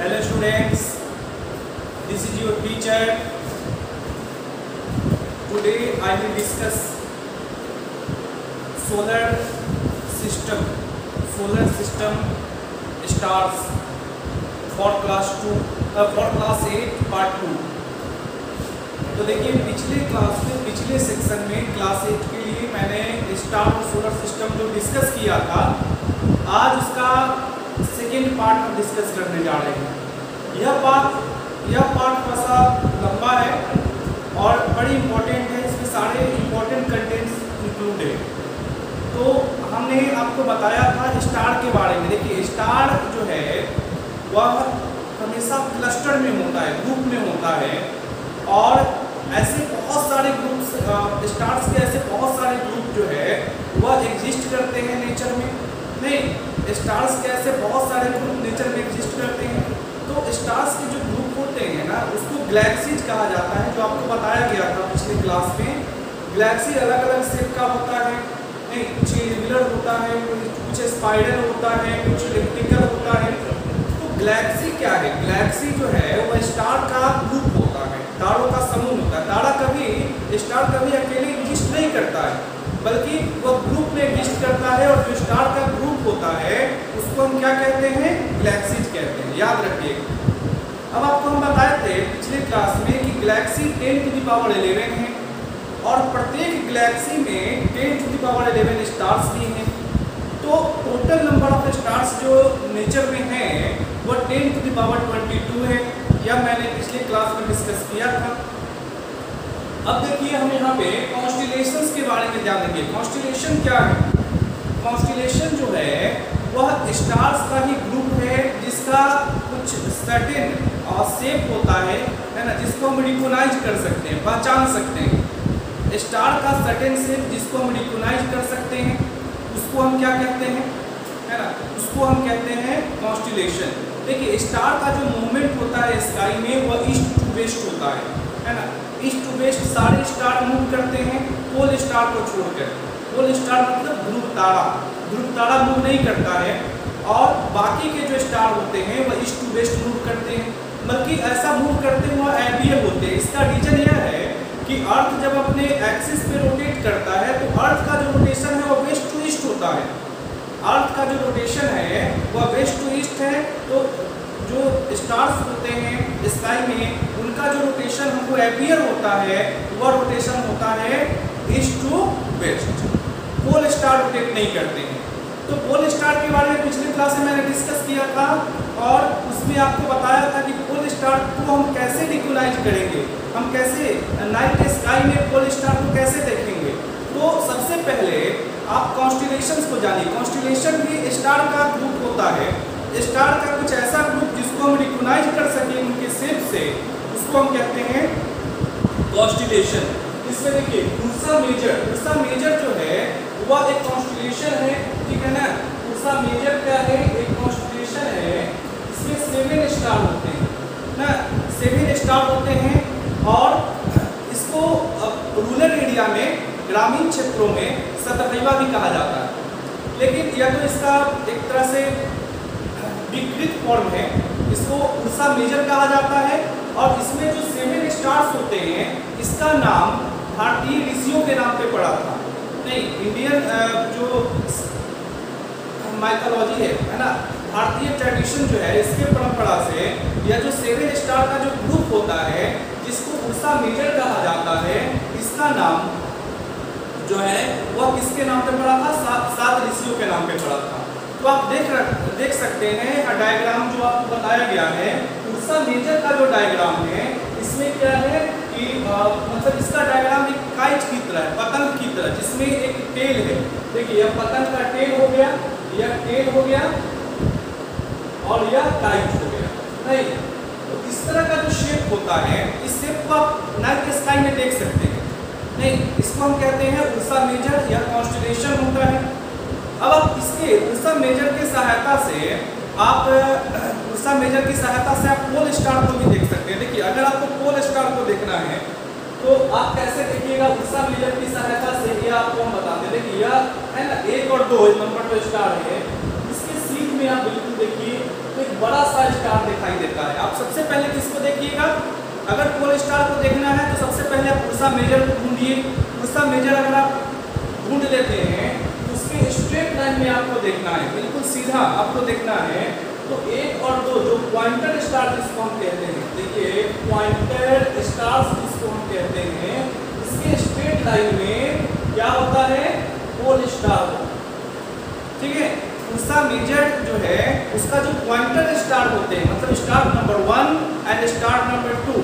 Hello students this is your teacher today I will discuss solar system solar system stars for class to for class eight part two तो देखिए, पिछले class में, पिछले section में class eight के लिए मैंने स्टार और सोलर सिस्टम जो डिस्कस किया था, आज उसका सेकेंड पार्ट हम डिस्कस करने जा रहे हैं। यह पार्ट यह पार्ट थोड़ा सा लंबा है और बड़ी इम्पोर्टेंट है, इसमें सारे इम्पोर्टेंट कंटेंट्स इंक्लूड है। तो हमने आपको बताया था स्टार के बारे में। देखिए स्टार जो है, वह हमेशा क्लस्टर में होता है ग्रुप में होता है और ऐसे बहुत सारे ग्रुप्स स्टार्स के ऐसे बहुत सारे ग्रुप जो है, वह एग्जिस्ट करते हैं नेचर स्टार्स के ऐसे बहुत सारे ग्रुप नेचर में एग्जिस्ट करते हैं। तो स्टार्स के जो ग्रुप होते हैं ना, उसको गैलेक्सीज कहा जाता है, जो आपको बताया गया था पिछले क्लास में। गैलेक्सी अलग अलग शेप का होता है कुछ इरेगुलर होता है, कुछ स्पाइडल होता है, कुछ इलेक्ट्रिकल होता है। तो गैलेक्सी क्या है? गैलेक्सी जो है वह स्टार का ग्रुप होता है, तारों का समूह होता है। तारा कभी स्टार कभी अकेले एग्जिस्ट नहीं करता है। बल्कि वह ग्रुप में एग्जिस्ट करता है और जो स्टार का ग्रुप होता है, उसको हम क्या कहते हैं? गैलेक्सीज कहते हैं। याद रखिए। अब आपको हम बताए थे पिछले क्लास में कि galaxy ten to the power eleven है और प्रत्येक गैलेक्सी में ten to the power eleven stars भी हैं। तो टोटल नंबर ऑफ़ स्टार्स जो नेचर में हैं वह ten to the power twenty two है। यह मैंने पिछले क्लास में डिस्कस किया था। अब देखिए हम यहाँ पे कॉन्स्टिलेशन के बारे में ध्यान देंगे। कॉन्स्टिलेशन क्या है? कॉन्स्टिलेशन जो है, वह स्टार्स का ही ग्रुप है, जिसका कुछ सर्टेन शेप होता है है ना, जिसको हम रिकोनाइज कर सकते हैं, पहचान सकते हैं। स्टार का सर्टेन शेप जिसको हम रिकोनाइज कर सकते हैं, उसको हम क्या कहते हैं? है ना, उसको हम कहते हैं कॉन्स्टिलेशन देखिए स्टार का जो मूवमेंट होता है स्काई में, वह ईस्ट टू वेस्ट होता है। है ना? ईस्ट टू वेस्ट सारे स्टार मूव करते हैं पोल स्टार को छोड़कर। पोल स्टार मतलब ध्रुव तारा। ध्रुव तारा मूव नहीं करता है, और बाकी के जो स्टार होते हैं वह ईस्ट टू वेस्ट मूव करते हैं। बल्कि ऐसा मूव करते हुए एबियल होते हैं। इसका रीजन यह है कि अर्थ जब अपने एक्सिस पे रोटेट करता है तो अर्थ का जो रोटेशन है वह वेस्ट टू ईस्ट होता है। अर्थ का जो रोटेशन है वह वेस्ट टू ईस्ट है तो जो स्टार्स होते हैं स्काई में, उनका जो रोटेशन हमको एपियर होता है, वह रोटेशन होता है east to west pole star rotate नहीं करते हैं। तो पोल स्टार के बारे में पिछले क्लास में मैंने डिस्कस किया था और उसमें आपको बताया था कि पोल स्टार को हम कैसे रिकोलाइज करेंगे, हम कैसे नाइट स्काई में पोल स्टार को कैसे देखेंगे। तो सबसे पहले आप कॉन्स्टिलेशंस को जानिए। कॉन्स्टिलेशन भी स्टार का ग्रुप होता है। स्टार का कुछ ऐसा ग्रुप जिसको हम रिकोनाइज कर सकें उनके शेप से, उसको हम कहते हैं कॉन्स्टिलेशन इसमें देखिए उर्सा मेजर उर्सा मेजर जो है, वह एक कॉन्स्टिलेशन है, ठीक है ना? उर्सा मेजर क्या है? एक कॉन्स्टिलेशन है इसमें सेवन स्टार होते हैं, ना? सेवन स्टार होते हैं और इसको रूरल एरिया में, ग्रामीण क्षेत्रों में सतहैवा भी कहा जाता है। लेकिन यह तो इसका एक तरह से विकृत फॉर्म है। इसको उर्सा मेजर कहा जाता है और इसमें जो सेवन स्टार्स होते हैं, इसका नाम भारतीय ऋषियों के नाम पे पड़ा था। नहीं इंडियन जो माइथोलॉजी है है ना? भारतीय ट्रेडिशन जो है, इसके परंपरा से यह जो सेवन स्टार का जो ग्रुप होता है, जिसको उर्सा मेजर कहा जाता है, इसका नाम जो है वह किसके नाम पे पड़ा था? सात सात ऋषियों के नाम पे पड़ा था। तो आप देख देख सकते हैं डायग्राम जो आपको बताया गया है उर्सा मेजर का जो डायग्राम है इसमें क्या है कि आ, मतलब इसका डायग्राम एक काइट की तरह है पतंग की तरह जिसमें एक टेल है। देखिए यह पतंग का टेल हो गया यह टेल हो गया और यह काइट हो गया नहीं। तो इस तरह का जो शेप होता है इस शेप को आप नाइट स्काई में देख सकते हैं। नहीं इसको हम कहते हैं उर्सा मेजर या कॉन्स्टिलेशन होता है। अब आप इसके उषा मेजर की सहायता से आप उर्सा मेजर की सहायता से आप पोल स्टार को भी देख सकते हैं। देखिए, अगर आपको पोल स्टार को देखना है तो आप कैसे देखिएगा उर्सा मेजर की सहायता से ये आपको हम बताते हैं। देखिए, यह है ना, एक और दो नंबर जो स्टार है। इसके सीट में आप बिल्कुल देखिए तो एक बड़ा सा स्टार दिखाई देता है। आप सबसे पहले किसको देखिएगा? अगर पोल स्टार को देखना है तो सबसे पहले आप उषा मेजर को ढूंढिए। उषा मेजर अगर आप ढूंढ लेते हैं लाइन में आपको देखना है, बिल्कुल सीधा आपको देखना है तो एक और दो जो पॉइंटर स्टार जिसको हम कहते हैं, देखिए पॉइंटर स्टार जिसको हम कहते हैं, इसके स्ट्रेट लाइन में क्या होता है? पोल स्टार ठीक है? उसका मेजर जो है, उसका जो पॉइंटर स्टार होते हैं मतलब star number one and star number two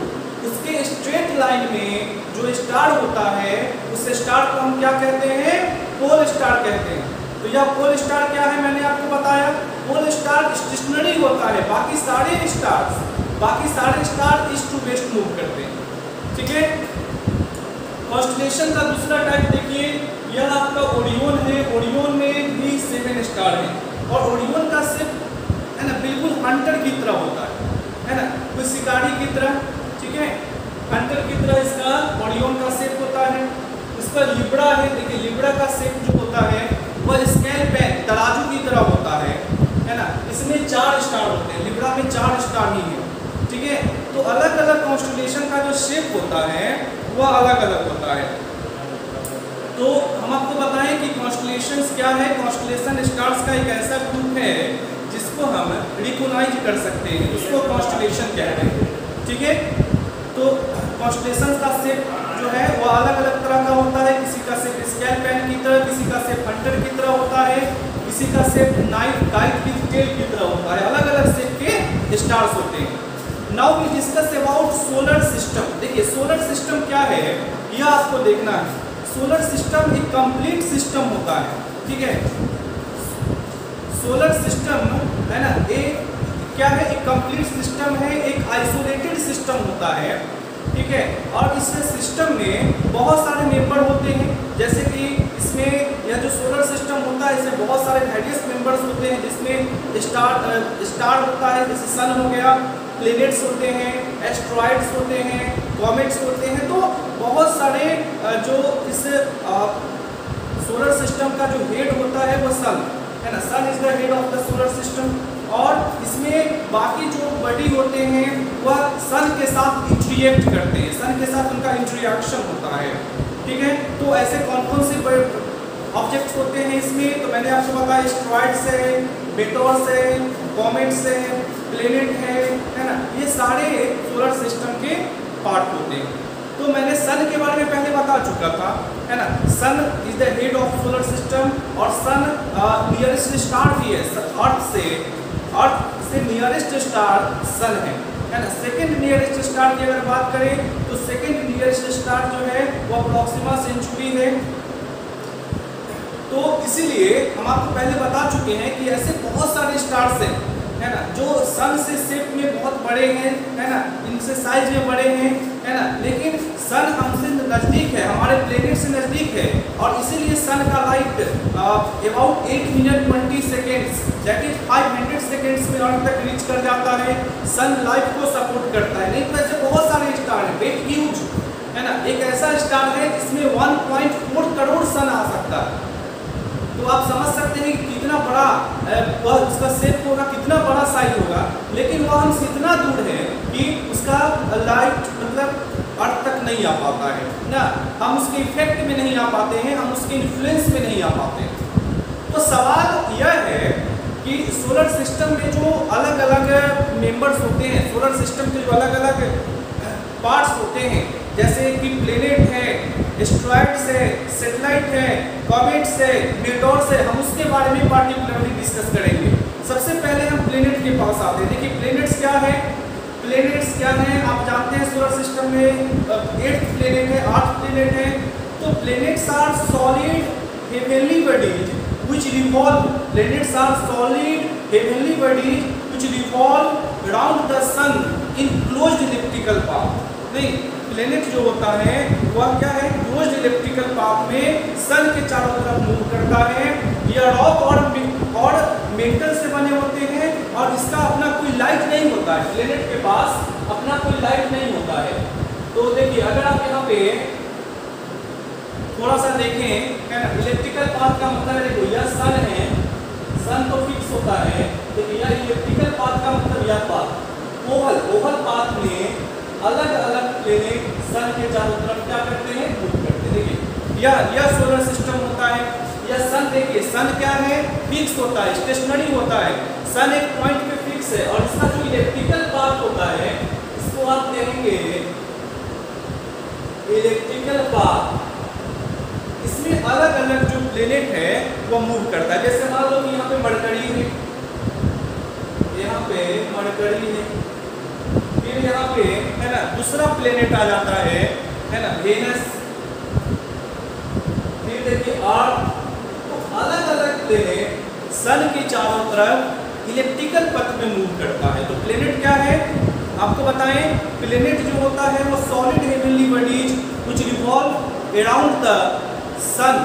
उसके स्ट्रेट लाइन में जो स्टार होता है, उस स्टार को हम क्या कहते हैं? पोल स्टार कहते हैं। तो यह पोल स्टार क्या है मैंने आपको बताया? पोल स्टार स्टेशनरी होता है। बाकी सारे स्टार बाकी सारे star east to west move करते हैं। ठीक है? कॉन्स्टलेशन का दूसरा टाइप देखिए। यह आपका ओरियोन है। ओरियोन में भी सेवन स्टार है। और ओरियोन का सिर्फ़ है ना, बिल्कुल हंटर की तरह होता है। है ना? कोई शिकारी की तरह। ठीक है? हंटर की तरह इसका ओरियोन का सेप होता है। इसका लिबड़ा है। देखिए लिबड़ा का सेप जो होता है वह स्केल पेन तराजू की तरह होता है है ना? इसमें चार स्टार होते हैं लिबड़ा में चार स्टार ही है, ठीक है? तो अलग अलग कॉन्स्टलेशन का जो शेप होता है, वह अलग अलग होता है। तो हम आपको बताएँ कि कॉन्स्टलेशन क्या है? कॉन्स्टलेशन स्टार्स का एक ऐसा ग्रुप है, जिसको हम रिकोनाइज कर सकते हैं। उसको कॉन्स्टलेशन कहते हैं, ठीक है? तो कॉन्स्टलेशन का सेप जो है, वो अलग अलग तरह का होता है। किसी का सेप स्केल पेन की तरह, किसी का सेप हंटर की तरह होता है। किसी का सेप नाइफ काइट की टेल की तरह होता है। अलग अलग सेप के स्टार्स होते हैं। Now we discuss about solar system देखिए सोलर सिस्टम क्या है? यह आपको देखना है। सोलर सिस्टम एक कंप्लीट सिस्टम होता है। ठीक है? सोलर सिस्टम है ना? एक क्या है? एक कंप्लीट सिस्टम है। एक आइसोलेटेड सिस्टम होता है। ठीक है? और इस सिस्टम में बहुत सारे मेंबर होते हैं। जैसे कि इसमें यह जो सोलर सिस्टम होता है, इसमें बहुत सारे वेरियस मेंबर्स होते हैं, जिसमें स्टार स्टार होता है, जैसे सन हो गया प्लेनेट्स होते हैं एस्ट्रॉइड्स होते हैं कॉमेट्स होते हैं। तो बहुत सारे जो इस सोलर सिस्टम का जो हेड होता है, वो सन है ना? Sun is the head of the solar system और इसमें बाकी जो बॉडी होते हैं, वह सन के साथ इंट्रिएक्ट करते हैं। सन के साथ उनका इंट्रिएक्शन होता है। ठीक है? तो ऐसे कौन कौन से ऑब्जेक्ट्स होते हैं इसमें? तो मैंने आपको बताया स्ट्रॉइड्स है मेटोर्स है कॉमेट्स है प्लेनेट है है ना? ये सारे सोलर सिस्टम के पार्ट होते हैं। तो मैंने सन के बारे में पहले बता चुका था, है ना? Sun is the head of solar system और सन नियरेस्ट स्टार भी है अर्थ से। अर्थ से नियरेस्ट स्टार सन है है ना? सेकेंड नियरेस्ट स्टार की अगर बात करें तो सेकेंड नियरेस्ट स्टार जो है, वो अप्रोक्सीमा सेंचुरी है। तो इसीलिए हम आपको पहले बता चुके हैं कि ऐसे बहुत सारे स्टार्स हैं, है ना? जो सन से शेप में बहुत बड़े हैं, है ना? इनसे साइज़ में बड़े हैं है ना? लेकिन सन हमसे नज़दीक है, हमारे प्लेनेट से नज़दीक है, और इसीलिए सन का light about eight minute twenty seconds is five hundred seconds में अर्थ तक रीच कर जाता है। सन लाइफ को सपोर्ट करता है। नहीं तो ऐसे बहुत सारे स्टार हैं वेट ह्यूज है ना? एक ऐसा स्टार है जिसमें 1.4 करोड़ सन आ सकता है। तो आप समझ सकते हैं कि कितना बड़ा वह उसका सेप होगा, कितना बड़ा साइज़ होगा, लेकिन वह हमसे इतना दूर है कि उसका लाइट मतलब अर्थ तक नहीं आ पाता है, ना? हम उसके इफ़ेक्ट में नहीं आ पाते हैं, हम उसके इन्फ्लुएंस में नहीं आ पाते हैं। तो सवाल यह है कि सोलर सिस्टम में जो अलग अलग मेंबर्स होते हैं सोलर सिस्टम के जो अलग अलग पार्ट्स होते हैं, जैसे कि प्लेनेट है एस्ट्रॉइड्स है सेटेलाइट है कॉमेट्स है मेटोर्स है हम उसके बारे में पार्टिकुलरली डिस्कस करेंगे। सबसे पहले हम प्लेनेट के पास आते हैं। देखिए प्लेनेट्स क्या है? प्लेनेट्स क्या है? आप जानते हैं सोलर सिस्टम में एट्थ प्लेनेट है, आठ प्लेनेट है। तो planets are solid heavenly bodies which revolve. Planets are solid, heavenly bodies, which revolve around the sun in closed elliptical path. नहीं प्लेनेट जो होता है, वह क्या है? क्लोज इलेक्ट्रिकल पाथ में सन के चारों तरफ़ मूव करता है। यह रॉक और और मेटल से बने होते हैं, और इसका अपना कोई लाइट नहीं होता है। प्लेनेट के पास अपना कोई लाइट नहीं होता है। तो देखिए, अगर आप यहाँ पे थोड़ा सा देखें इलेक्ट्रिकल पाथ का मतलब देखो, यह सन है। सन तो फिक्स होता है देखिए यह इलेक्ट्रिकल पाथ का मतलब या पाथ ओवल ओवल पाथ में अलग अलग प्लेनेट सन के चारों तरफ़ क्या करते हैं? मूव करते देखिए यह यह सोलर सिस्टम होता है यह सन देखिए सन क्या है? फिक्स होता है स्टेशनरी होता है। सन एक पॉइंट पे फिक्स है और इसका जो इलेक्ट्रिकल पाथ होता है, इसको आप कहेंगे इलेक्ट्रिकल पाथ इसमें अलग अलग जो प्लेनेट है, वो मूव करता है। जैसे मान लो यहाँ पे मरकरी है। यहाँ पे मरकरी है। यहाँ पे, है ना, दूसरा प्लेनेट आ जाता है है ना वेनस फिर देखिए अर्थ तो अलग अलग प्लेनेट सन के चारों तरफ़ इलेक्ट्रिकल पथ में मूव करता है। तो प्लेनेट क्या है? आपको बताएँ प्लेनेट जो होता है, वो सॉलिड हेवनली बॉडीज कुछ revolve around the sun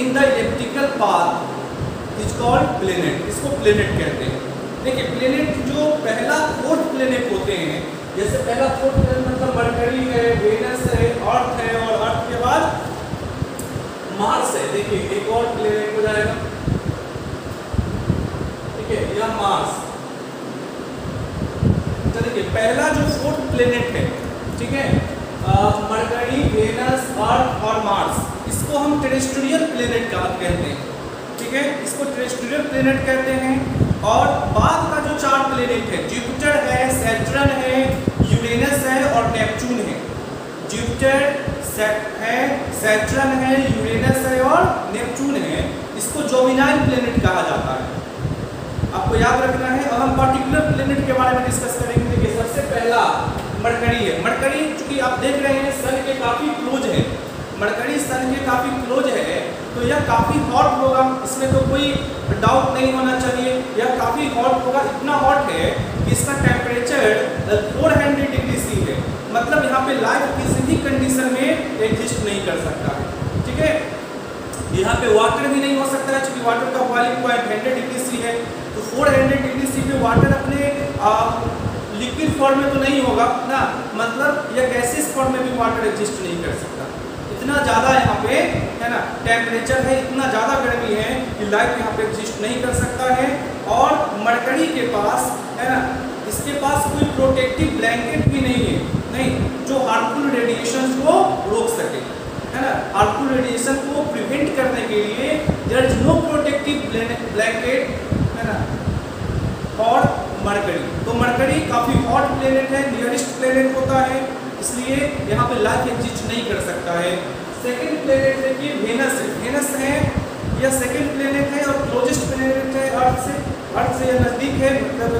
in the electrical path is called planet इसको प्लेनेट कहते हैं। देखिए प्लेनेट जो पहला फोर्थ प्लेनेट होते हैं जैसे पहला फोर्थ प्लेनेट मतलब मरकरी है, वेनस है, अर्थ है और अर्थ के बाद मार्स है। देखिए, एक और प्लेनेट हो जाएगा। ठीक है, यह मार्स। तो देखिए, पहला जो फोर्थ प्लेनेट है, ठीक है मरकरी, वेनस, अर्थ और मार्स, इसको हम टेरेस्ट्रियल प्लेनेट का कहते हैं। ठीक है, इसको टेरेस्ट्रियल प्लेनेट कहते हैं और बाद का जो चार प्लेनेट है जुपिटर है सैटर्न है यूरेनस है और नेपच्यून है जुपिटर है सैटर्न है यूरेनस है और नेपचून है। इसको जोमिनाइल प्लेनेट कहा जाता है। आपको याद रखना है और हम पर्टिकुलर प्लेनेट के बारे में डिस्कस करेंगे देखिए सबसे पहला मरकरी है। मरकरी चूँकि आप देख रहे हैं सन के काफ़ी क्लोज है। मरकरी सन के काफ़ी क्लोज है तो यह काफ़ी हॉट होगा। इसमें तो कोई डाउट नहीं होना चाहिए। यह काफ़ी हॉट होगा। इतना हॉट है कि इसका temperature four hundred degree C मतलब यहाँ पे लाइफ किसी भी कंडीशन में एग्जिस्ट नहीं कर सकता। है ठीक है? यहाँ पे वाटर भी नहीं हो सकता है क्योंकि वाटर का boiling point hundred degree C है तो फोर हंड्रेड डिग्री सी पे वाटर अपने लिक्विड फॉर्म में तो नहीं होगा, ना? मतलब यह गैसेस फॉर्म में भी वाटर एग्जिस्ट नहीं कर सकता। इतना ज़्यादा यहाँ पे, है ना? टेम्परेचर है, इतना ज़्यादा गर्मी है कि लाइफ यहाँ पे एग्जिस्ट नहीं कर सकता है। और मरकरी के पास, है ना? इसके पास कोई प्रोटेक्टिव ब्लैंकेट भी नहीं है। नहीं, जो हार्मफुल रेडिएशन को रोक सके, है ना? हार्मफुल रेडिएशन को प्रिवेंट करने के लिए there is no protective blanket है ना? और मरकरी तो मरकरी काफ़ी हॉट प्लेनेट है नियरेस्ट प्लेनेट होता है, इसलिए यहाँ पे लाइफ एग्जिस्ट नहीं कर सकता है। सेकंड प्लेनेट देखिए वेनस है। वेनस है, यह सेकंड प्लेनेट है और क्लोजेस्ट प्लेनेट है अर्थ से। अर्थ से यह नज़दीक है मतलब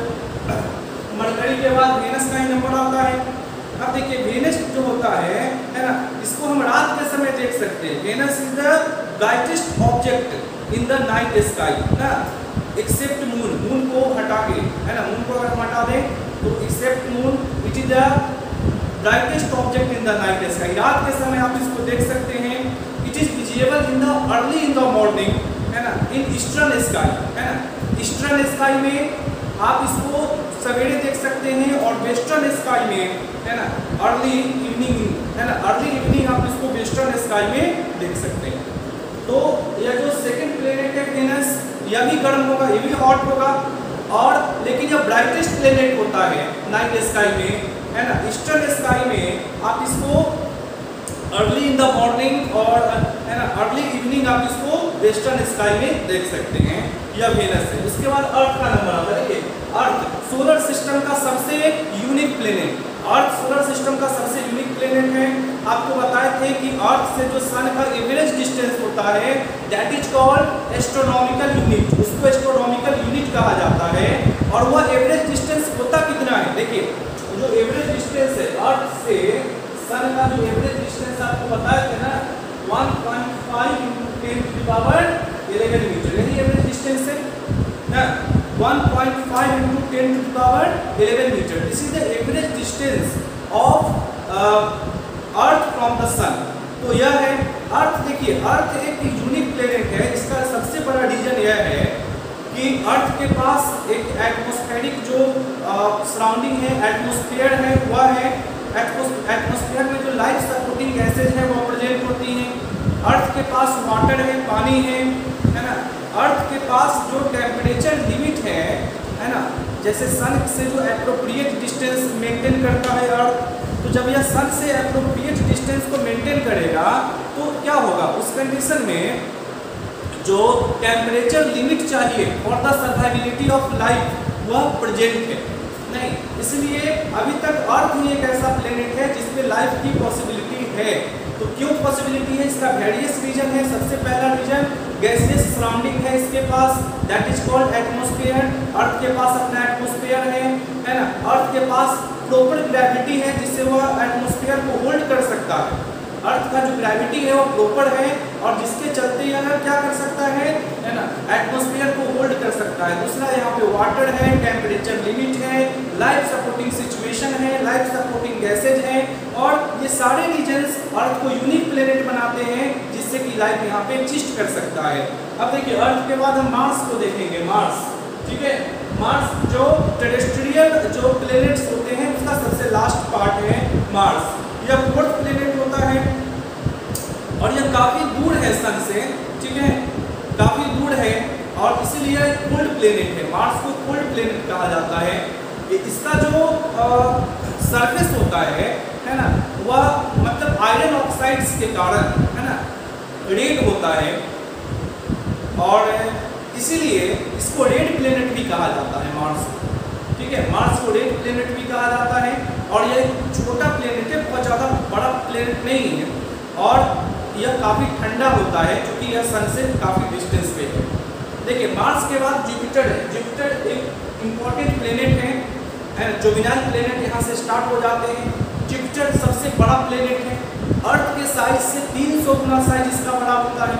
मरकरी के बाद वेनस का ही नंबर आता है। अब देखिए वेनस जो होता है है ना, इसको हम रात के समय देख सकते हैं। Venus is the brightest object in the night sky ना? एक्सेप्ट मून मून को हटा के, है ना? मून को अगर हम हटा दें तो except moon which is the brightest object in the night sky रात के समय आप इसको देख सकते हैं। It is visible in the early in the morning है ना? इन ईस्टर्न स्काई है ना? ईस्टर्न स्काई में आप इसको सवेरे देख सकते हैं और वेस्टर्न स्काई में है ना? अर्ली इवनिंग है ना? अर्ली इवनिंग आप इसको वेस्टर्न स्काई में देख सकते हैं। तो यह जो सेकंड प्लेनेट है वेनस यह भी गर्म होगा ये भी हॉट होगा। और लेकिन यह ब्राइटेस्ट प्लेनेट होता है नाइट स्काई में, है ना? ईस्टर्न स्काई में आप इसको अर्ली इन द मॉर्निंग और, है ना? अर्ली इवनिंग आप इसको वेस्टर्न स्काई में देख सकते हैं, यह वेनस है। उसके बाद अर्थ का नंबर आता है अर्थ सोलर सिस्टम का सबसे unique planet Earth solar system का सबसे यूनिक प्लेनेट है। आपको बताए थे कि अर्थ से जो सन का एवरेज डिस्टेंस होता है that is called astronomical unit उसको एस्ट्रोनॉमिकल यूनिट कहा जाता है। और वह एवरेज डिस्टेंस होता कितना है? देखिए, जो एवरेज डिस्टेंस है, अर्थ से सन का जो एवरेज डिस्टेंस आपको बताया थे ना 1.5 point five into ten power eleven metre यही एवरेज डिस्टेंस है ना? 1.5 into 10 to the power 11 meter. This is the average distance of uh, Earth from the Sun. तो यह है अर्थ देखिए अर्थ एक यूनिक प्लेनेट है इसका सबसे बड़ा रीजन यह है कि अर्थ के पास एक एटमॉस्फेरिक जो सराउंडिंग है एटमॉस्फेयर है वह है एटमॉस्फेयर में जो लाइफ सपोर्टिंग गैसेज है वो प्रेजेंट होती हैं अर्थ के पास वाटर है पानी है है ना अर्थ के पास जो टेम्परेचर लिमिट है है ना? जैसे सन से जो अप्रोप्रिएट डिस्टेंस मेंटेन करता है अर्थ तो जब यह सन से अप्रोप्रिएट डिस्टेंस को मेंटेन करेगा तो क्या होगा? उस कंडीशन में जो टेम्परेचर लिमिट चाहिए for the survivability of life वह प्रेजेंट है। नहीं, इसलिए अभी तक अर्थ ही एक ऐसा प्लेनेट है जिसमें लाइफ की पॉसिबिलिटी है। तो क्यों पॉसिबिलिटी है? इसका वेरियस रीजन है। सबसे पहला रीजन गैसियस सराउंडिंग है इसके पास। That is called atmosphere Earth के पास अपना एटमोस्फेयर है है ना? अर्थ के पास प्रॉपर ग्रेविटी है, जिससे वह एटमोस्फेयर को होल्ड कर सकता है। अर्थ का जो ग्रेविटी है, वो प्रॉपर है और जिसके चलते यह क्या कर सकता है है ना? एटमोस्फेयर को होल्ड कर सकता है। दूसरा, यहाँ पे वाटर है टेम्परेचर लिमिट है लाइफ सपोर्टिंग सिचुएशन है लाइफ सपोर्टिंग गैसेज है। और ये सारे रीजन्स अर्थ को यूनिक प्लेनेट बनाते हैं, जिससे कि लाइफ यहाँ पे एग्जिस्ट कर सकता है। अब देखिए अर्थ के बाद हम मार्स को देखेंगे मार्स ठीक है? मार्स जो टेरेस्ट्रियल जो प्लेनेट्स होते हैं, उसका सबसे लास्ट पार्ट है मार्स यह फोर्थ प्लेनेट होता है। और यह काफ़ी दूर है सन से, ठीक है? काफ़ी दूर है, और इसीलिए कोल्ड प्लेनेट है। मार्स को कोल्ड प्लेनेट कहा जाता है। इसका जो सरफेस होता है है ना? वह मतलब आयरन ऑक्साइड्स के कारण, है ना? रेड होता है और इसीलिए इसको रेड प्लेनेट भी कहा जाता है मार्स ठीक है? मार्स को रेड प्लेनेट भी कहा जाता है और यह छोटा प्लेनेट है, बहुत ज़्यादा बड़ा प्लेनेट नहीं है और यह काफ़ी ठंडा होता है क्योंकि यह सन से काफ़ी डिस्टेंस पे है। देखिए मार्स के बाद जुपिटर है। जुपिटर एक इंपॉर्टेंट प्लेनेट है जोमिनाल प्लेनेट यहाँ से स्टार्ट हो जाते हैं। जुपिटर सबसे बड़ा प्लेनेट है। अर्थ के साइज़ से 300 गुना साइज़ इसका बड़ा होता है।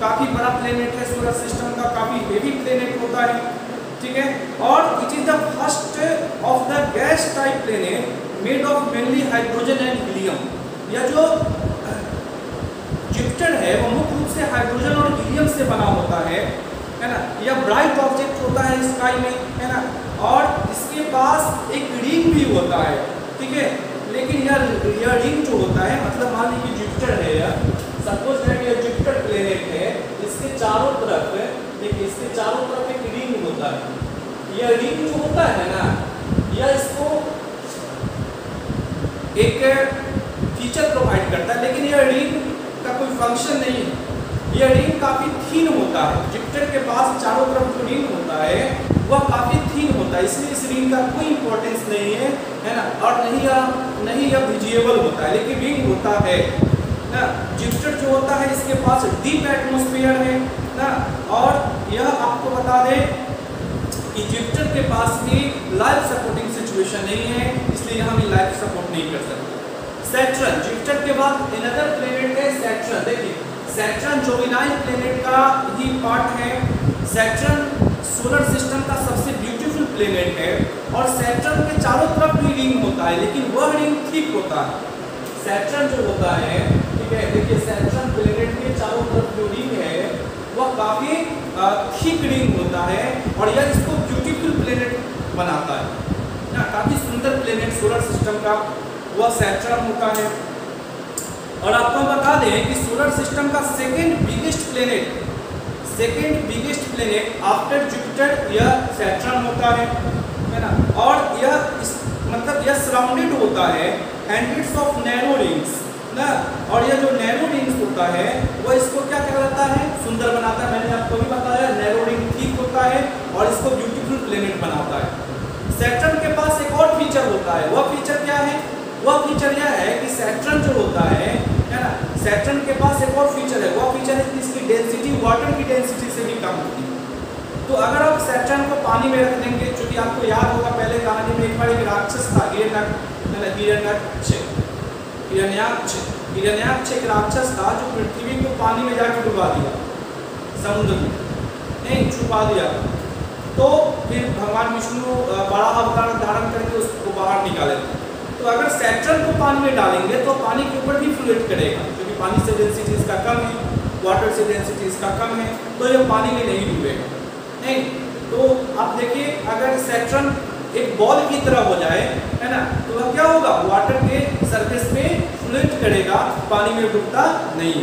काफ़ी बड़ा प्लेनेट है सूरज सिस्टम का काफ़ी हेवी प्लेनेट होता है। ठीक है? और it is the first of the gas type planet made of mainly hydrogen and helium यह जो जुपिटर है, वो मुख्य रूप से हाइड्रोजन और हीलियम से बना होता है। है ना? यह ब्राइट ऑब्जेक्ट होता है स्काई में, है ना? और इसके पास एक रिंग भी होता है। ठीक है? लेकिन यह यह रिंग जो होता है मतलब मान लीजिए जुपिटर है यह सपोज़ दैट यह जुपिटर प्लेनेट है, इसके चारों तरफ़ देखिए इसके चारों तरफ़ एक रिंग होता है। यह रिंग जो होता है ना यह इसको एक फीचर प्रोवाइड करता है, लेकिन यह रिंग का कोई फ़ंक्शन नहीं है। यह रिंग काफ़ी थीन होता है। जुपिटर के पास चारों तरफ़ जो रिंग होता है, वह काफ़ी थीन होता है। इसलिए इस रिंग का कोई इंपॉर्टेंस नहीं है है ना? और नहीं यह नहीं यह विजिएबल होता है, लेकिन रिंग होता है, ना? जुपिटर जो होता है, इसके पास डीप एटमोस्फेयर है, ना? और यह आपको बता दें कि जुपिटर के पास भी लाइफ सपोर्टिंग सिचुएशन नहीं है, इसलिए भी लाइफ सपोर्ट नहीं कर सकते। सैटर्न जुपिटर के बाद अनदर प्लेनेट है सैटर्न देखिए। सैटर्न जोविनाइल प्लेनेट का ही पार्ट है। सैटर्न सोलर सिस्टम का सबसे ब्यूटीफुल प्लेनेट है और सैटर्न के चारों तरफ़ भी रिंग होता है, लेकिन वह रिंग ठीक होता है। सैटर्न जो होता है, ठीक है, देखिए सैटर्न प्लेनेट के चारों तरफ़ जो रिंग है, वह काफ़ी थिक रिंग होता है और यह इसको ब्यूटीफुल प्लेनेट बनाता है। ना काफ़ी सुंदर प्लेनेट सोलर सिस्टम का, वह सैटर्न होता है। और आपको हम बता दें कि सोलर सिस्टम का second biggest planet second biggest planet after Jupiter यह सैटर्न होता है है ना? और यह मतलब यह सराउंडेड होता है हंड्रेड्स ऑफ़ नैनो रिंग्स ना? और यह जो नैनो रिंग्स होता है, वह इसको क्या कहलाता है? सुंदर बनाता है। मैंने आपको भी बताया नैनो रिंग ठीक होता है और इसको ब्यूटीफुल प्लेनेट बनाता है। सैटर्न के पास एक और फीचर होता है। वह फीचर क्या है? वह फीचर यह है कि सैटर्न जो होता है है ना? सैटर्न के पास एक और फीचर है। वह फीचर है कि इसकी डेंसिटी वाटर की डेंसिटी से भी कम होती है। तो अगर आप सैटर्न को पानी में रख देंगे क्योंकि आपको याद होगा, पहले कहानी में एक बार एक राक्षस था हिरण्यक्ष एक राक्षस था जो पृथ्वी को पानी में जाकर डुबा दिया। समुद्र में। नहीं, छुपा दिया। तो फिर भगवान विष्णु बड़ा अवतार धारण करके उसको बाहर निकाले तो अगर सैटर्न को पानी में डालेंगे तो पानी के ऊपर भी फ्लूट करेगा, क्योंकि पानी से डेंसिटी इसका कम है वाटर से डेंसिटी इसका कम है तो ये पानी में नहीं डूबेगा, नहीं? तो आप देखिए, अगर सैटर्न एक बॉल की तरह हो जाए, है ना तो वह क्या होगा? वाटर के सरफेस पे फ्लोट करेगा, पानी में डूबता नहीं।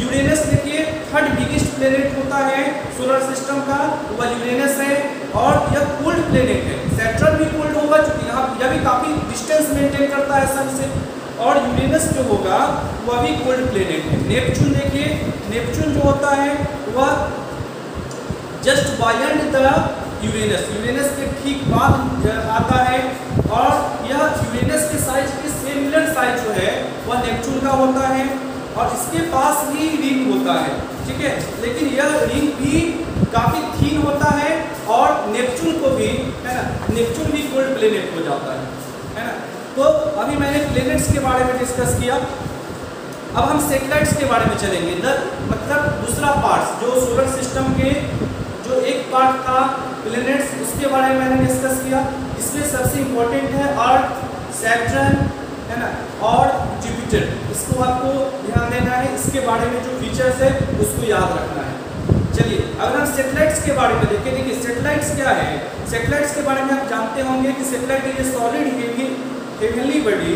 यूरेनस देखिए थर्ड बिगेस्ट प्लेनेट होता है सोलर सिस्टम का, वह यूरेनस है, और यह कोल्ड प्लेनेट है। सेट्रन भी कोल्ड होगा क्योंकि यहाँ यह भी काफ़ी डिस्टेंस मेंटेन करता है सन से। और यूरेनस जो होगा, वह भी कोल्ड प्लेनेट है। नेपचून देखिए नेपचून जो होता है, वह just beyond the Uranus Uranus के ठीक बाद आता है, और यह यूरेनस के साइज़ के सिमिलर साइज़ जो है, वह नेपचून का होता है, और इसके पास ही रिंग होता है, ठीक है? लेकिन यह रिंग भी काफ़ी थीन होता है और नेपचून को भी, है ना, नेपचून भी कोल्ड प्लेनेट हो जाता है है ना। तो अभी मैंने प्लेनेट्स के बारे में डिस्कस किया। अब हम सेटेलाइट्स के बारे में चलेंगे। द मतलब दूसरा पार्ट जो सोलर सिस्टम के, जो एक पार्ट था प्लेनेट्स उसके बारे में मैंने डिस्कस किया। इसमें सबसे इम्पोर्टेंट है अर्थ सैटर्न है ना, और जुपिटर इसको आपको ध्यान देना है। इसके बारे में जो फीचर्स है, उसको याद रखना है। चलिए, अगर हम सेटेलाइट्स के बारे में देखें, देखिए सेटेलाइट्स क्या है? सेटेलाइट्स के बारे में आप जानते होंगे कि satellite is a solid heavy heavenly body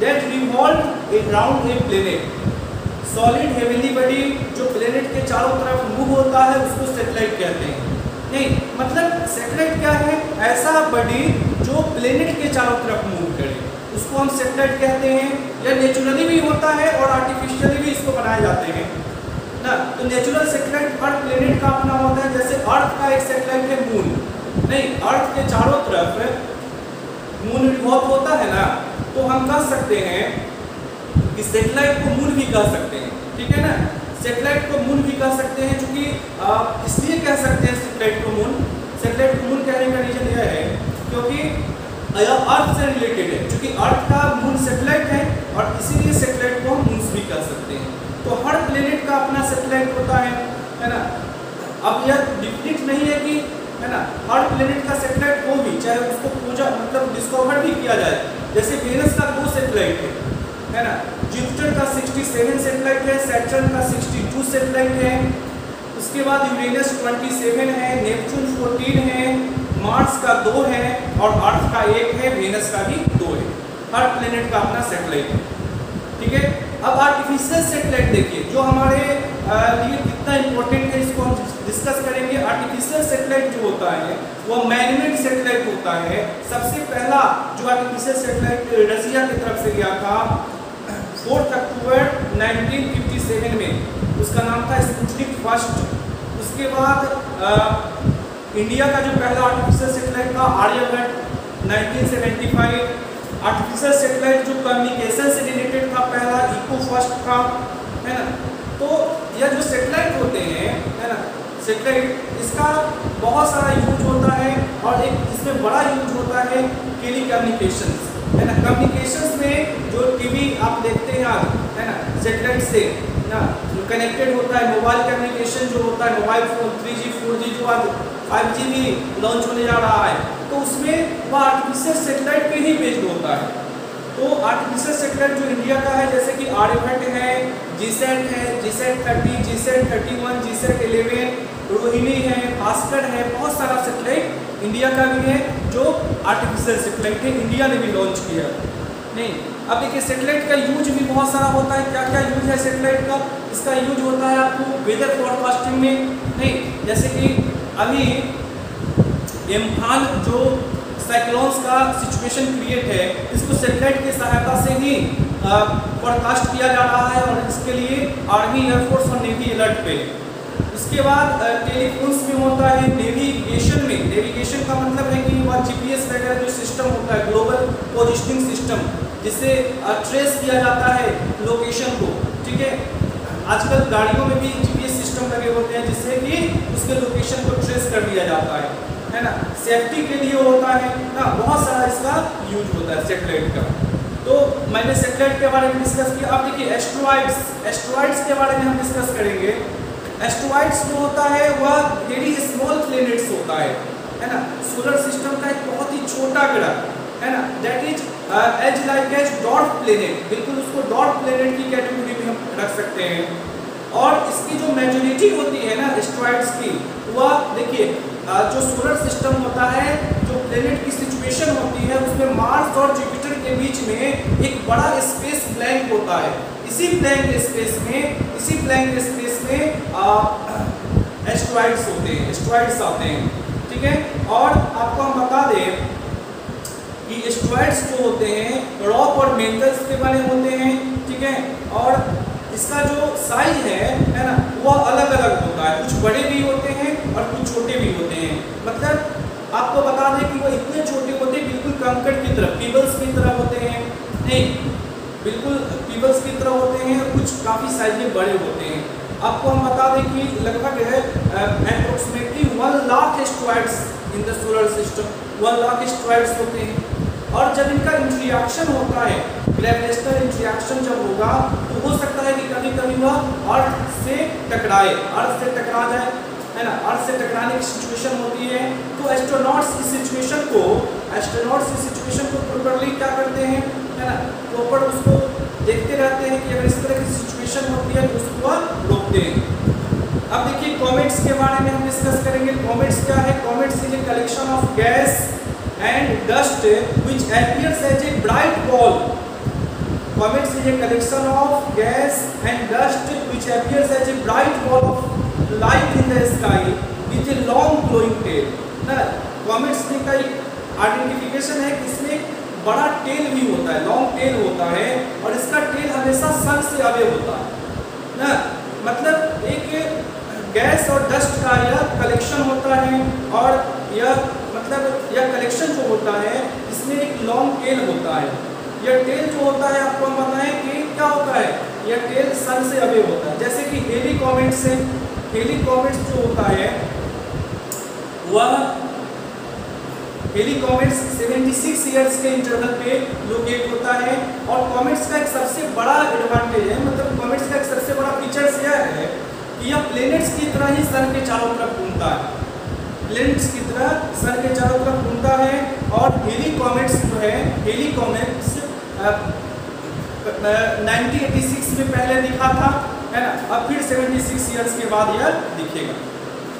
that revolve around a planet solid heavenly body जो प्लेनेट के चारों तरफ़ मूव होता है, उसको सेटेलाइट कहते हैं। नहीं मतलब सेटेलाइट क्या है? ऐसा बॉडी जो प्लेनेट के चारों तरफ़ मूव करे। उसको हम सेटेलाइट कहते हैं। या नेचुरली भी होता है और आर्टिफिशियली भी इसको बनाए जाते हैं। ना तो नेचुरल सेटेलाइट हर प्लेनेट का अपना होता है, जैसे अर्थ का एक सेटेलाइट है मून नहीं अर्थ के चारों तरफ़ मून रिवॉल्व होता है ना तो हम कह सकते हैं कि सेटेलाइट को मून भी कह सकते हैं, ठीक है ना? सेटेलाइट को मून भी कह सकते हैं क्योंकि इसलिए कह सकते हैं सेटेलाइट को मून सेटेलाइट को मून कहने का रीजन यह है, क्योंकि अर्थ से रिलेटेड है, क्योंकि अर्थ का मून सेटेलाइट है, और इसीलिए सेटेलाइट को हम मून भी कह सकते हैं। तो हर प्लेनेट का अपना सेटेलाइट होता है है ना? अब यह डिफिनिट नहीं है कि, है ना, हर प्लेनेट का सेटेलाइट हो भी, चाहे उसको पूजा मतलब डिस्कवर भी किया जाए। जैसे वेनस का दो सेटेलाइट है है ना? जुपिटर का 67 सेटेलाइट है सैटर्न का 62 सेटेलाइट है। उसके बाद यूरेनस 27 है नेपचून 14 है मार्स का दो है और अर्थ का एक है वेनस का भी दो है। हर प्लेनेट का अपना सेटेलाइट है। ठीक है? अब आर्टिफिशियल सेटेलाइट देखिए जो हमारे लिए कितना इम्पोर्टेंट है इसको हम डिस्कस करेंगे। आर्टिफिशियल सेटेलाइट जो होता है वो मैनमेड सेटेलाइट होता है। सबसे पहला जो आर्टिफिशियल सेटेलाइट रशिया की तरफ़ से गया था फोर्थ अक्टूबर 1957 में। उसका नाम था स्पुतनिक फ़र्स्ट उसके बाद आ, इंडिया का जो पहला आर्टिफिशियल सेटेलाइट था आर्यभट्ट 1975 आर्टिफिशियल सेटेलाइट जो कम्युनिकेशन से रिलेटेड था पहला इको फ़र्स्ट था, है ना? तो यह जो सेटेलाइट होते हैं, है ना? सेटेलाइट इसका बहुत सारा यूज़ होता है और एक इसमें बड़ा यूज़ होता है टेली कम्युनिकेशन है ना? कम्युनिकेशन में जो टीवी आप देखते हैं आज, है ना? सेटेलाइट से, ना? जो कनेक्टेड होता है मोबाइल कम्युनिकेशन जो होता है mobile phone three G four G जो आज फाइव जी भी लॉन्च होने जा रहा है तो उसमें वह आर्टिफिशियल सेटेलाइट पे ही बेस्ड होता है। तो आर्टिफिशियल सेटेलाइट जो इंडिया का है, जैसे कि आर्यभट्ट है जीसेट है GSAT thirty GSAT thirty one GSAT eleven Rohini है भास्कर है, बहुत सारा सेटेलाइट इंडिया का भी है, जो आर्टिफिशियल सेटेलाइट है इंडिया ने भी लॉन्च किया। नहीं, अब देखिए सेटेलाइट का यूज़ भी बहुत सारा होता है। क्या क्या यूज़ है सेटेलाइट का? इसका यूज़ होता है आपको वेदर फॉरकास्टिंग में। नहीं, जैसे कि अभी एम्फान जो साइक्लोन्स का सिचुएशन क्रिएट है, इसको सेटेलाइट की सहायता से ही फॉरकास्ट किया जा रहा है और इसके लिए आर्मी एयरफोर्स और नेवी अलर्ट पे। उसके बाद टेलीफोन्स में होता है नेविगेशन में। नेविगेशन का मतलब है कि वह जीपीएस वगैरह जो सिस्टम होता है ग्लोबल पोजिशनिंग सिस्टम जिससे ट्रेस किया जाता है लोकेशन को। ठीक है? आजकल गाड़ियों में भी जीपीएस सिस्टम लगे होते हैं, जिससे कि उसके लोकेशन को ट्रेस कर दिया जाता है। है ना? सेफ्टी के लिए होता है। ना बहुत सारा इसका यूज़ होता है सेटेलाइट का। तो मैंने सेटेलाइट के बारे में डिस्कस किया। अब देखिए एस्ट्रॉइड्स एस्ट्रॉइड्स के बारे में हम डिस्कस करेंगे। एस्ट्रॉइड्स जो होता है, वह वेरी स्मॉल प्लेनेट्स होता है। है ना? सोलर सिस्टम का एक बहुत ही छोटा ग्रह। है ना? That is as like as dot planet बिल्कुल उसको डॉट प्लेनेट की कैटेगरी में हम रख सकते हैं। और इसकी जो मेजोरिटी होती है ना एस्ट्रॉइड्स की, वह देखिए जो सोलर सिस्टम होता है, जो प्लेनेट की सिचुएशन होती है, उसमें मार्स और जुपिटर के बीच में एक बड़ा स्पेस ब्लैंक होता है। इसी ब्लैंक स्पेस में, इसी ब्लैंक स्पेस में एस्ट्रॉइड्स होते हैं एस्ट्रॉइड्स आते हैं, ठीक है? और आपको हम बता दें कि एस्ट्रॉइड्स जो होते हैं रॉक और मेटल्स के बने होते हैं, ठीक है? और इसका जो साइज़ है है ना वह अलग अलग होता है। कुछ बड़े भी होते हैं और कुछ छोटे भी होते हैं। मतलब आपको बता दें कि वो इतने छोटे होते हैं, बिल्कुल कंकड़ की तरह पीबल्स की तरह होते हैं। नहीं, बिल्कुल पीबल्स की तरह होते हैं, कुछ काफ़ी साइज़ में बड़े होते हैं। आपको हम बता दें कि लगभग है approximately one lakh asteroids in the solar system one lakh asteroids होते हैं। और जब इनका इंट्रिएक्शन होता है ग्रेविटेशनल इंट्रिएक्शन जब होगा तो हो सकता है कि कभी कभी वह अर्थ से टकराए अर्थ से टकरा जाए। है ना, अर्थ से टकराने की सिचुएशन होती है। तो एस्ट्रोनॉट्स इस सिचुएशन को एस्ट्रोनॉट्स इस सिचुएशन को प्रॉपरली क्या करते हैं? है ना प्रॉपर उसको देखते रहते हैं कि अगर इस तरह की सिचुएशन होती है तो उसको रोकते हैं। अब देखिए कॉमेट्स के बारे में हम डिस्कस करेंगे। कॉमेट्स क्या है? Comets is a collection of gas and dust which appears as a bright ball comets is a collection of gas and dust which appears as a bright ball of light in the sky with a long glowing tail ना comets का एक identification है कि इसमें बड़ा tell भी होता है लॉन्ग टेल होता है और इसका टेल हमेशा सन से अवे होता है। ना मतलब एक गैस और डस्ट का यह कलेक्शन होता है और यह मतलब यह कलेक्शन जो होता है, इसमें एक लॉन्ग टेल होता है। यह टेल जो होता है, आपको हम बताएँ कि क्या होता है? यह टेल सन से अवे होता है। जैसे कि हेली कॉमेट से हेली कॉमेट जो होता है, वह हेली कॉमेट्स 76 इयर्स के इंटरवल पे लोकेट होता है और कॉमेट्स का एक सबसे बड़ा एडवांटेज है मतलब कॉमेट्स का एक सबसे बड़ा फीचर्स यह है कि यह प्लेनेट्स की तरह ही सन के चारों तरफ़ घूमता है। प्लेनेट्स की तरह सन के चारों तरफ़ घूमता है और हेली कॉमेट्स जो है हेली कॉमेट्स नाइनटीन में पहले दिखा था है ना? अब फिर 76 इयर्स के बाद यह दिखेगा।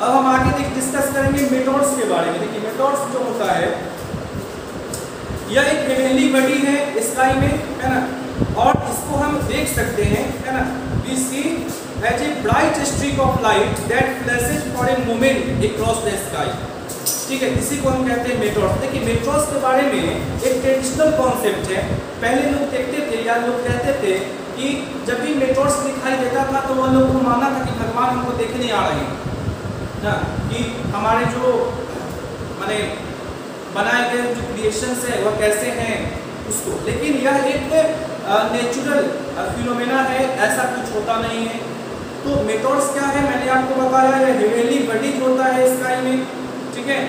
अब हम आगे डिस्कस करेंगे मेटोर्स के बारे में। देखिए मेटोर्स जो होता है, यह एक हेवेनली बॉडी है स्काई में, है ना? और इसको हम देख सकते हैं, है ना? We see as a bright streak of light that flashes for a moment across the sky ठीक है, इसी को हम कहते हैं मेट्रोस देखिए मेट्रोस के बारे में एक ट्रेडिशनल कॉन्सेप्ट है। पहले लोग देखते थे, या लोग कहते थे कि जब भी मेट्रोस दिखाई देता था तो वह लोग को माना था कि भगवान हमको देखने आ रहे हैं। ना, कि हमारे जो, माने, बनाए गए जो क्रिएशंस है, वह कैसे हैं, उसको। लेकिन यह एक नेचुरल फिनोमेना है, ऐसा कुछ होता नहीं है। तो मेथड्स क्या है, मैंने आपको बताया यह हेवेली बडीज होता है स्काई में, ठीक है?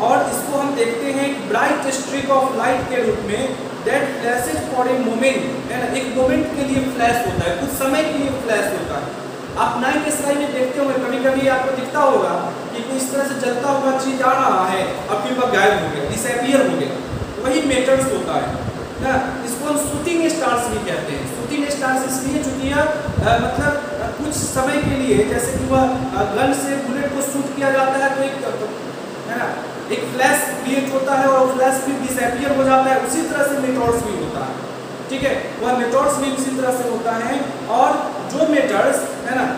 और इसको हम देखते हैं ब्राइट स्ट्रिक ऑफ़ लाइट के रूप में that flashes for a moment है ना एक मोमेंट के लिए फ्लैश होता है। कुछ समय के लिए फ्लैश होता है। आप नाइट स्काई में देखते होंगे कभी कभी आपको दिखता होगा कि कोई इस तरह से जलता हुआ चीज़ आ रहा है। और फिर वह गायब हो गया डिसअपियर हो गया। वही मेटर्स होता है। ना, इसको हम शूटिंग स्टार्स भी कहते हैं। शूटिंग स्टार्स इसलिए चूँकि मतलब कुछ समय के लिए, जैसे कि वह गन से बुलेट को शूट किया जाता है तो एक है ना? एक फ्लैश क्रिएट होता है और फ्लैश भी डिसअपियर हो जाता है, उसी तरह से मेटर्स भी होता है। ठीक है? वह मेटर्स भी उसी तरह से होता है और जो मेटर्स है ना?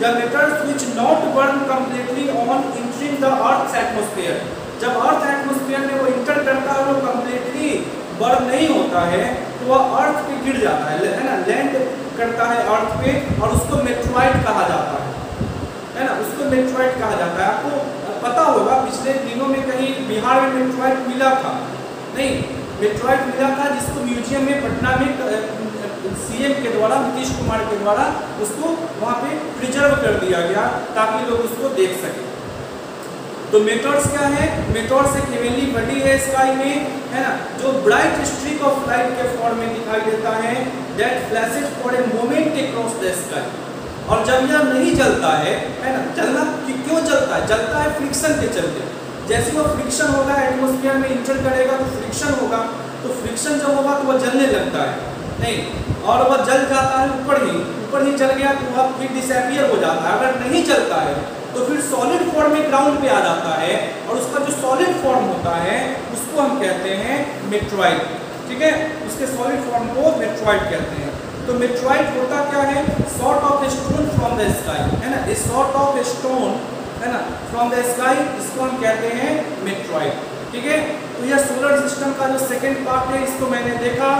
The metals which not burn completely on entering the earth's atmosphere जब अर्थ एटमोस्फेयर में वो इंटर करता है वो कंप्लीटली बर्न नहीं होता है तो वह अर्थ पे गिर जाता है है ना? लैंड करता है अर्थ पे और उसको मेट्रॉइड कहा जाता है। है ना? उसको मेट्रॉइड कहा जाता है। आपको पता होगा, पिछले दिनों में कहीं बिहार में मेट्रॉइड मिला था। नहीं मेट्रॉइड मिला था जिसको म्यूज़ियम में, पटना में सीएम के द्वारा, नीतीश कुमार के द्वारा उसको वहाँ पे प्रिजर्व कर दिया गया ताकि लोग उसको देख सकें। तो मेटोर्स क्या है? मेटोर्स एक हेवेनली बॉडी है स्काई में, है ना? जो ब्राइट स्ट्रीक ऑफ़ लाइट के फॉर्म में दिखाई देता है that flashes for a moment across the sky और जब यह नहीं जलता है है ना? जलना क्यों चलता है? जलता है फ्रिक्शन के चलते। जैसे वो फ्रिक्शन होगा एटमोस्फियर में इंटर करेगा तो फ्रिक्शन होगा। तो फ्रिक्शन जब होगा तो वह जलने लगता है। नहीं, और वह जल जाता है ऊपर ही। ऊपर ही जल गया तो वह फिर डिसअपियर हो जाता है। अगर नहीं चलता है तो फिर सॉलिड फॉर्म में ग्राउंड पे आ जाता है। और उसका जो सॉलिड फॉर्म होता है, उसको हम कहते हैं मेट्रॉइड ठीक है? उसके सॉलिड फॉर्म को मेट्रॉइड कहते हैं। तो मेट्रॉइड होता क्या है? Sort of stone from the sky है ना? ए सॉर्ट ऑफ़ स्टोन है ना? फ्रॉम द स्काई इसको हम कहते हैं मेट्रॉइड ठीक है? तो यह सोलर सिस्टम का जो सेकेंड पार्ट है, इसको मैंने देखा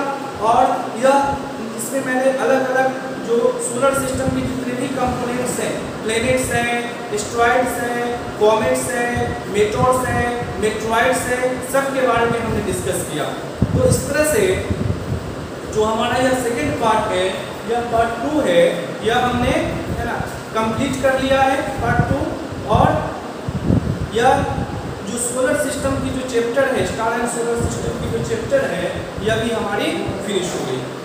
और यह, इसमें मैंने अलग अलग जो सोलर सिस्टम की जितने भी कंपोनेंट्स हैं प्लेनेट्स हैं एस्ट्रॉइड्स हैं कॉमेट्स हैं मेटोर्स हैं मेट्रॉइड्स हैं, सब के बारे में हमने डिस्कस किया. तो इस तरह से जो हमारा यह सेकेंड पार्ट है, यह पार्ट टू है, यह हमने, है ना कंप्लीट कर लिया है पार्ट टू और यह जो सोलर सिस्टम की जो चैप्टर है स्टार एंड सोलर सिस्टम की जो चैप्टर है, यह भी हमारी फिनिश हो गई।